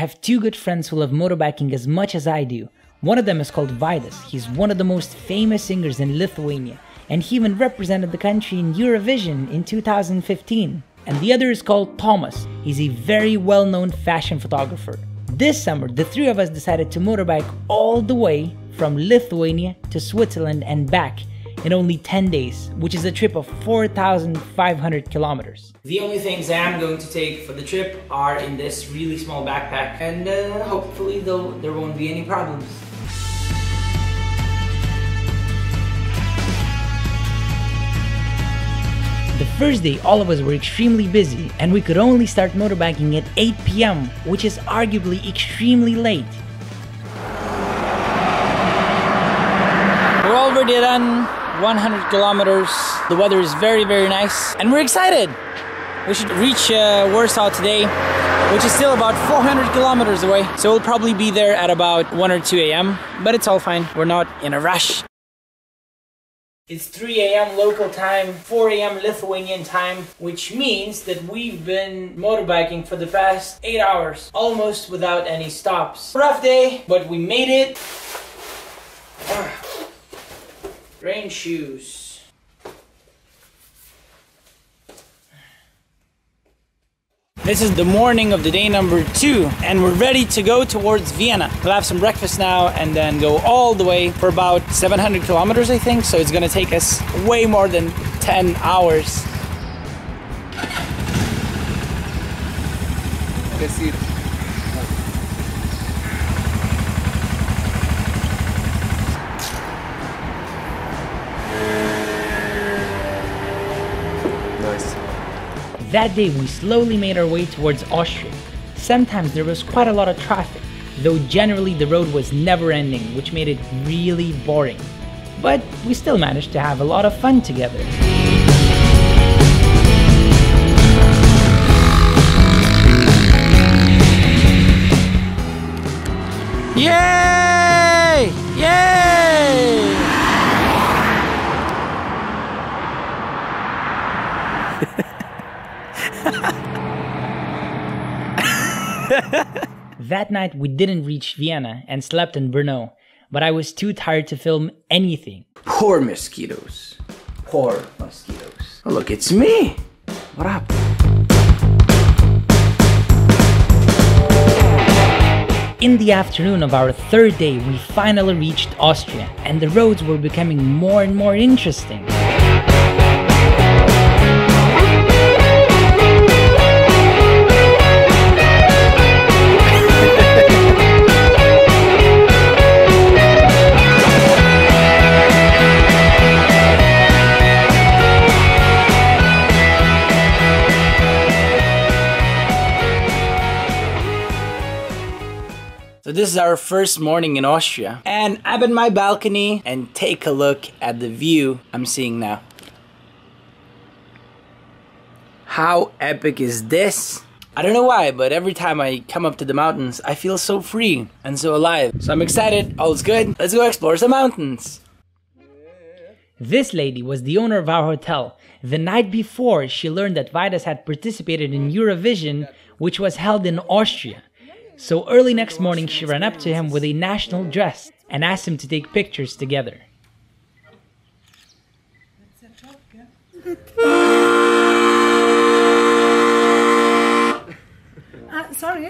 have two good friends who love motorbiking as much as I do. One of them is called Vaidas. He's one of the most famous singers in Lithuania, and he even represented the country in Eurovision in 2015. And the other is called Tomas. He's a very well known fashion photographer. This summer, the three of us decided to motorbike all the way from Lithuania to Switzerland and back in only 10 days, which is a trip of 4,500 kilometers. The only things I am going to take for the trip are in this really small backpack, and uh, hopefully there won't be any problems. The first day, all of us were extremely busy, and we could only start motorbiking at 8 pm, which is arguably extremely late. We're already done 100 kilometers. The weather is very, very nice, and we're excited. We should reach uh, Warsaw today, which is still about 400 kilometers away. So we'll probably be there at about 1 or 2 a.m., but it's all fine. We're not in a rush. It's 3 a.m. local time, 4 a.m. Lithuanian time, which means that we've been motorbiking for the past 8 hours, almost without any stops. Rough day, but we made it. Rain shoes. This is the morning of the day number two, and we're ready to go towards Vienna. We'll have some breakfast now and then go all the way for about 700 kilometers, I think. So it's gonna take us way more than 10 hours. That day we slowly made our way towards Austria. Sometimes there was quite a lot of traffic, though generally the road was never ending, which made it really boring. But we still managed to have a lot of fun together. Yay! Yay! That night we didn't reach Vienna and slept in Brno, but I was too tired to film anything. Poor mosquitoes. Poor mosquitoes. Oh, look, it's me. What up? In the afternoon of our third day, we finally reached Austria, and the roads were becoming more and more interesting. So this is our first morning in Austria. And I'm at my balcony and take a look at the view I'm seeing now. How epic is this? I don't know why, but every time I come up to the mountains, I feel so free and so alive. So I'm excited, all's good, let's go explore some mountains. This lady was the owner of our hotel. The night before, she learned that Vaidas had participated in Eurovision, which was held in Austria. So early next morning, she ran up to him with a national dress and asked him to take pictures together. Uh, sorry.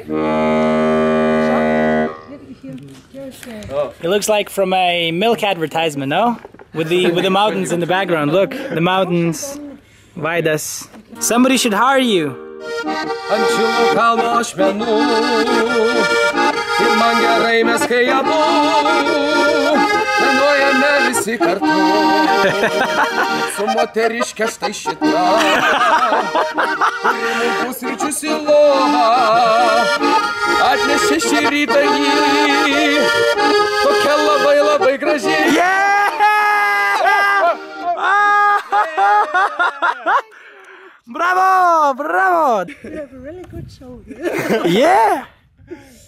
It looks like from a milk advertisement, no? With the with the mountains in the background. Look, the mountains. Vaidas. Somebody should hire you. Ančių kalno ašmenų Ir man gerai mes kai abu Dainuojame visi kartu. Su moteriške štai šita Kuri į lovą. Atnešė šį rytą jį. Tokia labai labai graži. Yeah! Bravo! Bravo! You have a really good show. yeah!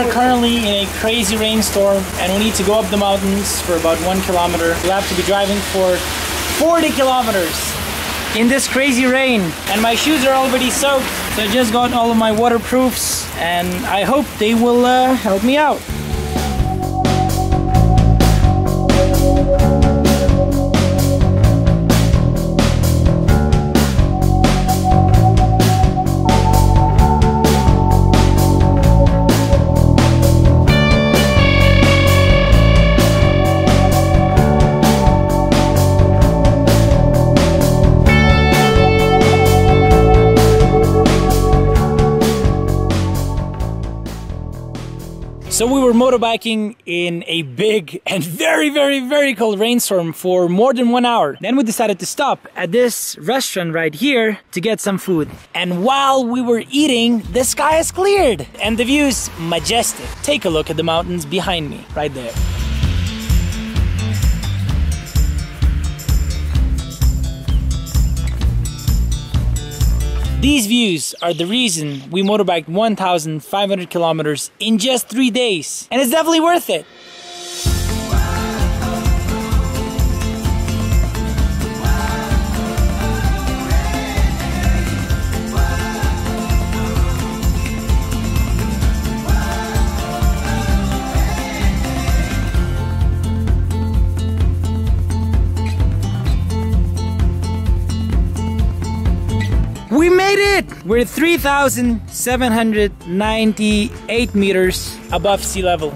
are currently in a crazy rainstorm and we need to go up the mountains for about one kilometer. We'll have to be driving for 40 kilometers in this crazy rain and my shoes are already soaked so I just got all of my waterproofs and I hope they will uh, help me out. So we were motorbiking in a big and very, very, very cold rainstorm for more than one hour. Then we decided to stop at this restaurant right here to get some food. And while we were eating, the sky has cleared and the view is majestic. Take a look at the mountains behind me, right there. These views are the reason we motorbiked 1,500 kilometers in just three days. And it's definitely worth it. We made it! We're 3,798 meters above sea level.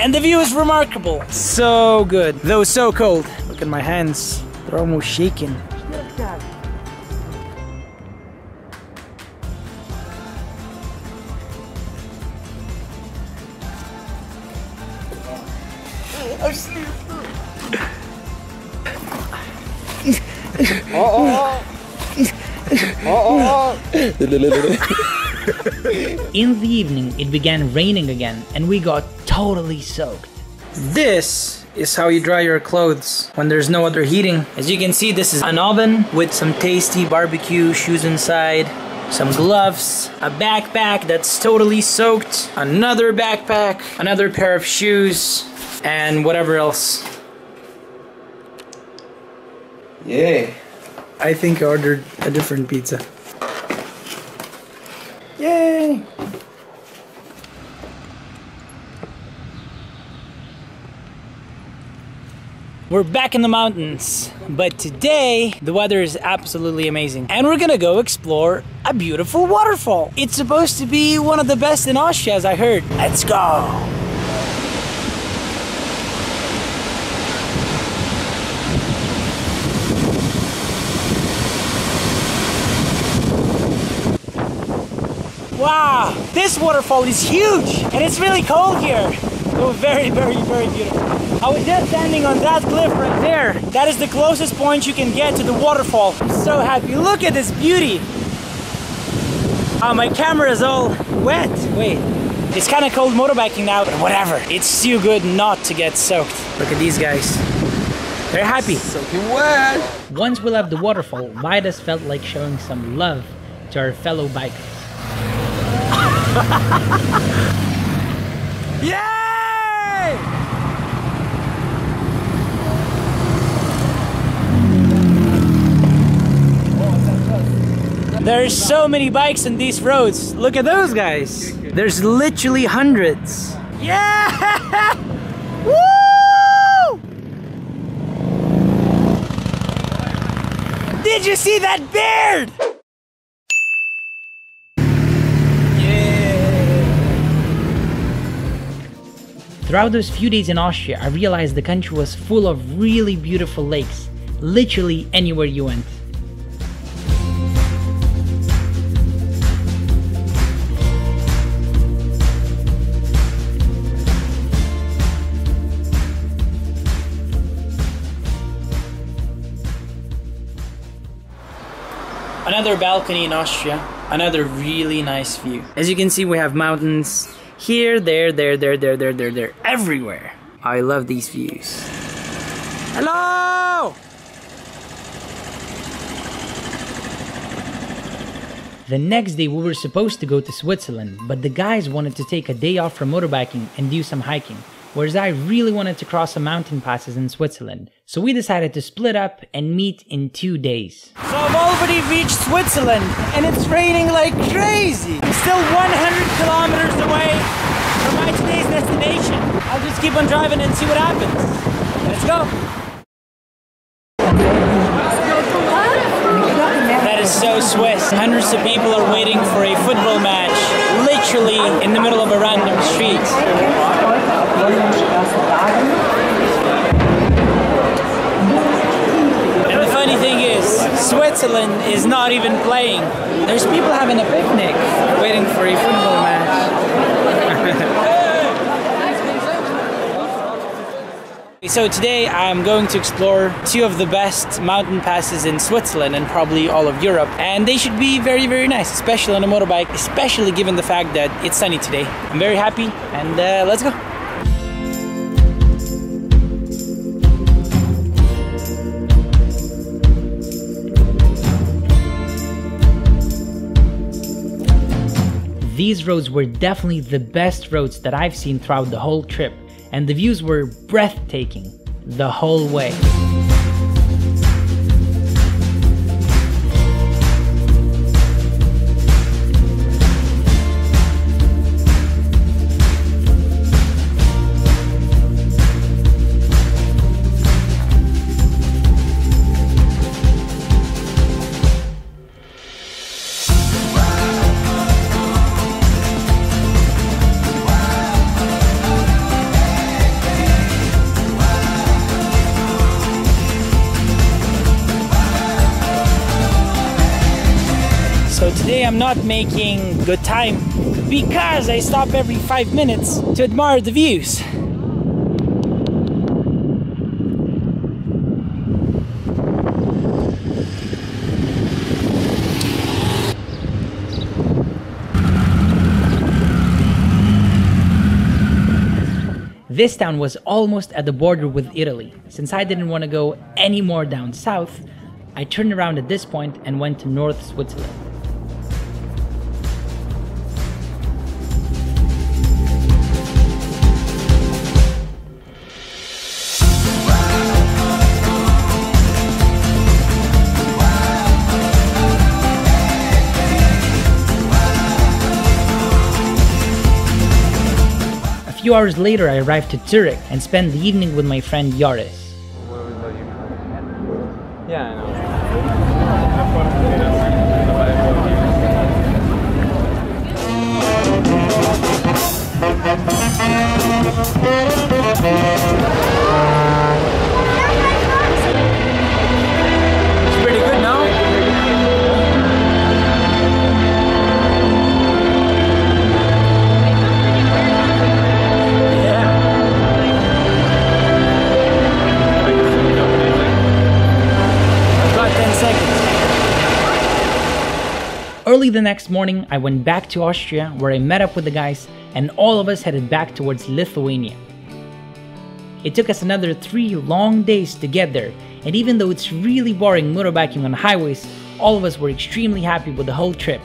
And the view is remarkable. So good, though so cold. Look at my hands, they're almost shaking. In the evening, it began raining again, and we got totally soaked. This is how you dry your clothes when there's no other heating. As you can see, this is an oven with some tasty barbecue shoes inside, some gloves, a backpack that's totally soaked, another backpack, another pair of shoes, and whatever else. Yeah. I think I ordered a different pizza. Yay! We're back in the mountains, but today the weather is absolutely amazing. And we're gonna go explore a beautiful waterfall. It's supposed to be one of the best in Austria, as I heard. Let's go! Wow, this waterfall is huge and it's really cold here. So very, very, very beautiful. I was just standing on that cliff right there. That is the closest point you can get to the waterfall. I'm so happy. Look at this beauty. Oh, my camera is all wet. Wait, it's kind of cold motorbiking now, but whatever. It's still good not to get soaked. Look at these guys. They're happy. Soaking wet. Once we left the waterfall, Vaidas felt like showing some love to our fellow bikers. Yay! There's so many bikes on these roads. Look at those guys. There's literally hundreds. Yeah! Woo! Did you see that beard? Throughout those few days in Austria, I realized the country was full of really beautiful lakes, literally anywhere you went. Another balcony in Austria, another really nice view. As you can see, we have mountains here, there, there, there, there, there, there, there, everywhere. I love these views. Hello! The next day, we were supposed to go to Switzerland, but the guys wanted to take a day off from motorbiking and do some hiking, whereas I really wanted to cross some mountain passes in Switzerland. So we decided to split up and meet in two days. So I've already reached Switzerland and it's raining like crazy. I'm still 100 kilometers away from my today's destination. I'll just keep on driving and see what happens. Let's go. That is so Swiss. Hundreds of people are waiting for a football match, literally in the middle of a random street. And the funny thing is, Switzerland is not even playing. There's people having a picnic, waiting for a football match. So today I'm going to explore two of the best mountain passes in Switzerland and probably all of Europe. And they should be very, very nice, especially on a motorbike, especially given the fact that it's sunny today. I'm very happy and uh, let's go. These roads were definitely the best roads that I've seen throughout the whole trip, and the views were breathtaking the whole way. I'm not making good time because I stop every five minutes to admire the views. This town was almost at the border with Italy. Since I didn't want to go any more down south, I turned around at this point and went to North Switzerland. Few hours later, I arrived to Zurich and spent the evening with my friend Yaris. Yeah, Early the next morning, I went back to Austria where I met up with the guys and all of us headed back towards Lithuania. It took us another three long days to get there, and even though it's really boring motorbiking on highways, all of us were extremely happy with the whole trip.